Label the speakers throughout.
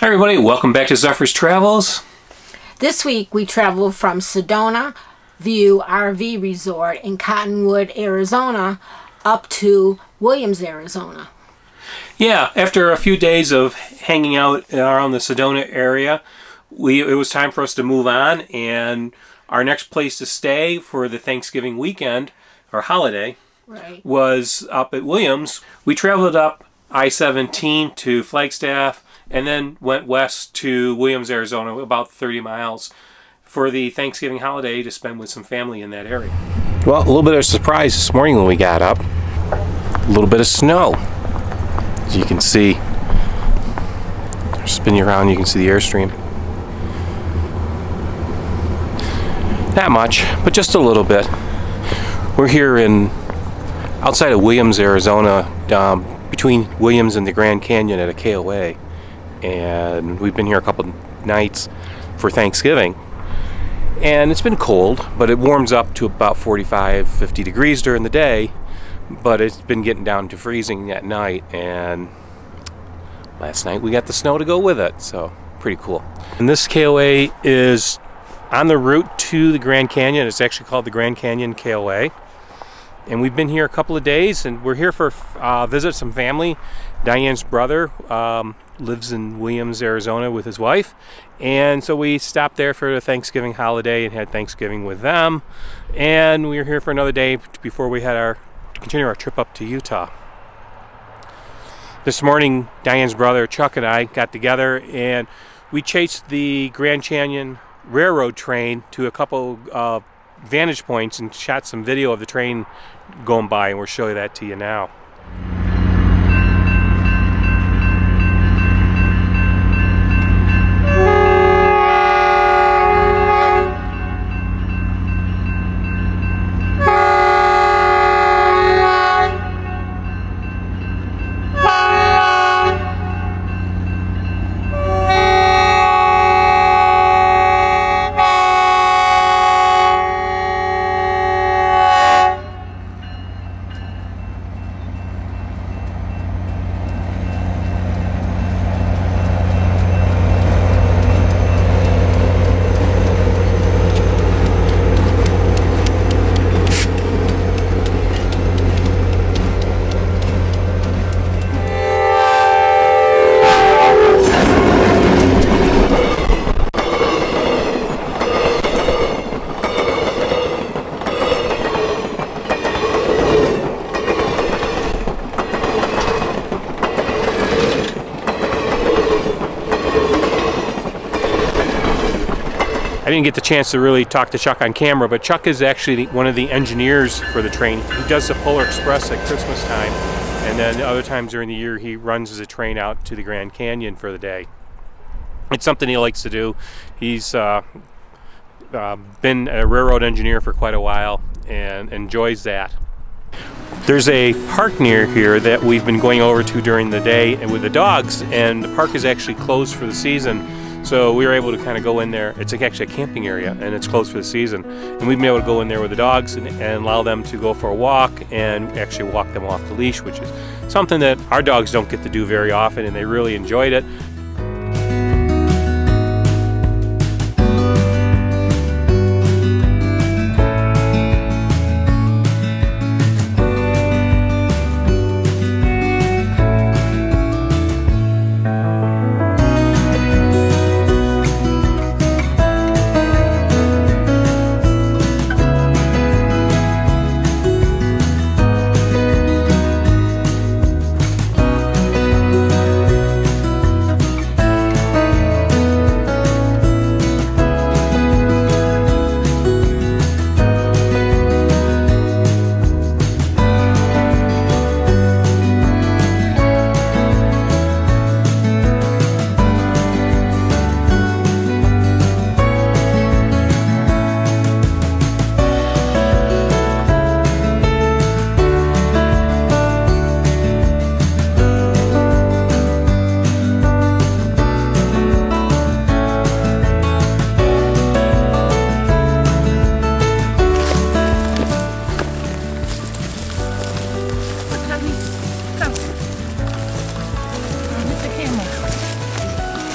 Speaker 1: Hi everybody, welcome back to Zephyr's Travels.
Speaker 2: This week we traveled from Sedona View RV Resort in Cottonwood, Arizona up to Williams, Arizona.
Speaker 1: Yeah, after a few days of hanging out around the Sedona area, we it was time for us to move on and our next place to stay for the Thanksgiving weekend or holiday
Speaker 2: right.
Speaker 1: was up at Williams. We traveled up I-17 to Flagstaff and then went west to Williams, Arizona, about 30 miles for the Thanksgiving holiday to spend with some family in that area. Well, a little bit of surprise this morning when we got up. A little bit of snow. As you can see, spin you around, you can see the Airstream. Not much, but just a little bit. We're here in outside of Williams, Arizona, um, between Williams and the Grand Canyon at a KOA and we've been here a couple nights for Thanksgiving. And it's been cold, but it warms up to about 45, 50 degrees during the day, but it's been getting down to freezing at night. And last night we got the snow to go with it, so pretty cool. And this KOA is on the route to the Grand Canyon. It's actually called the Grand Canyon KOA. And we've been here a couple of days, and we're here for uh, visit some family. Diane's brother um, lives in Williams, Arizona with his wife. And so we stopped there for the Thanksgiving holiday and had Thanksgiving with them. And we were here for another day before we had our continue our trip up to Utah. This morning, Diane's brother Chuck and I got together and we chased the Grand Canyon Railroad train to a couple uh, vantage points and shot some video of the train going by, and we'll show you that to you now. I didn't get the chance to really talk to Chuck on camera, but Chuck is actually one of the engineers for the train. He does the Polar Express at Christmas time, and then other times during the year he runs as a train out to the Grand Canyon for the day. It's something he likes to do. He's uh, uh, been a railroad engineer for quite a while and enjoys that. There's a park near here that we've been going over to during the day and with the dogs, and the park is actually closed for the season so we were able to kind of go in there. It's actually a camping area and it's closed for the season. And we've been able to go in there with the dogs and, and allow them to go for a walk and actually walk them off the leash, which is something that our dogs don't get to do very often and they really enjoyed it.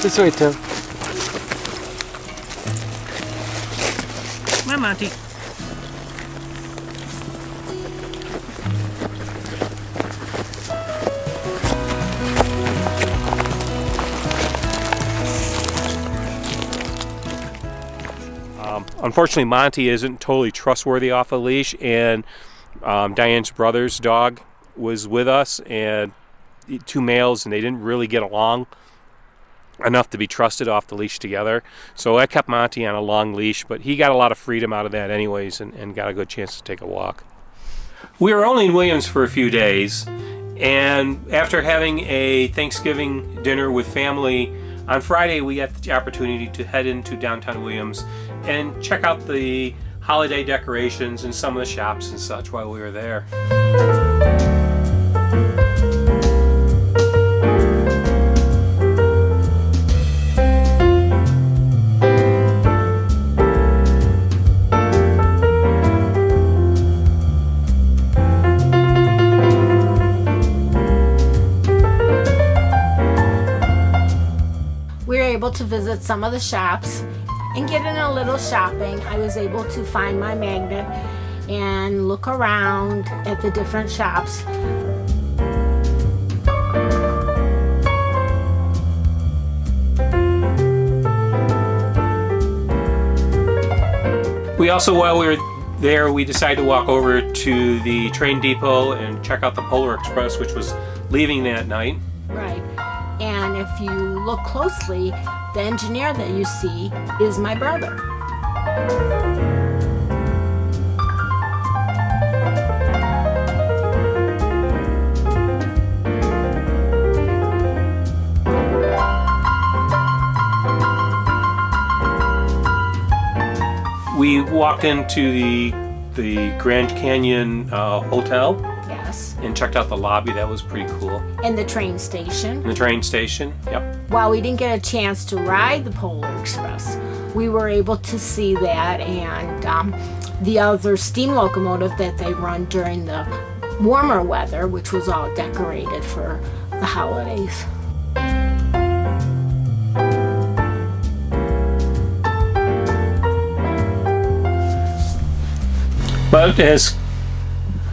Speaker 3: This way, Tim.
Speaker 1: Come on, Monty. Um, unfortunately, Monty isn't totally trustworthy off a leash, and um, Diane's brother's dog was with us, and two males, and they didn't really get along enough to be trusted off the leash together. So I kept Monty on a long leash, but he got a lot of freedom out of that anyways and, and got a good chance to take a walk. We were only in Williams for a few days, and after having a Thanksgiving dinner with family on Friday, we had the opportunity to head into downtown Williams and check out the holiday decorations and some of the shops and such while we were there.
Speaker 2: We were able to visit some of the shops and get in a little shopping. I was able to find my magnet and look around at the different shops.
Speaker 1: We also, while we were there, we decided to walk over to the train depot and check out the Polar Express, which was leaving that night.
Speaker 2: Right. And if you look closely, the engineer that you see is my brother.
Speaker 1: We walked into the the Grand Canyon uh, Hotel
Speaker 2: Yes.
Speaker 1: and checked out the lobby. That was pretty cool.
Speaker 2: And the train station.
Speaker 1: And the train station. Yep.
Speaker 2: While we didn't get a chance to ride the Polar Express, we were able to see that and um, the other steam locomotive that they run during the warmer weather, which was all decorated for the holidays.
Speaker 1: But as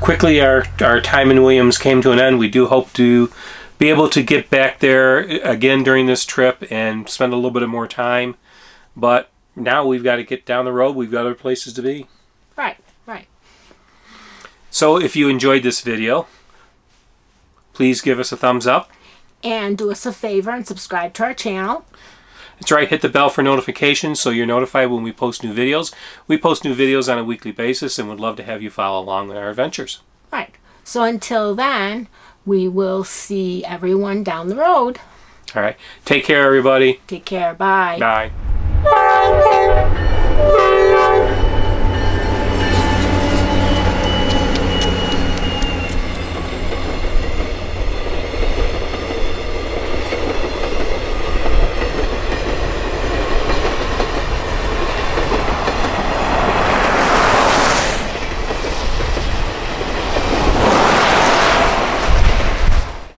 Speaker 1: quickly our, our time in Williams came to an end, we do hope to be able to get back there uh, again during this trip and spend a little bit of more time. But now we've got to get down the road. We've got other places to be.
Speaker 2: Right, right.
Speaker 1: So if you enjoyed this video, please give us a thumbs up.
Speaker 2: And do us a favor and subscribe to our channel.
Speaker 1: That's right, hit the bell for notifications so you're notified when we post new videos. We post new videos on a weekly basis and would love to have you follow along with our adventures.
Speaker 2: Right. So until then, we will see everyone down the road.
Speaker 1: All right, take care, everybody.
Speaker 2: Take care. Bye.
Speaker 1: Bye.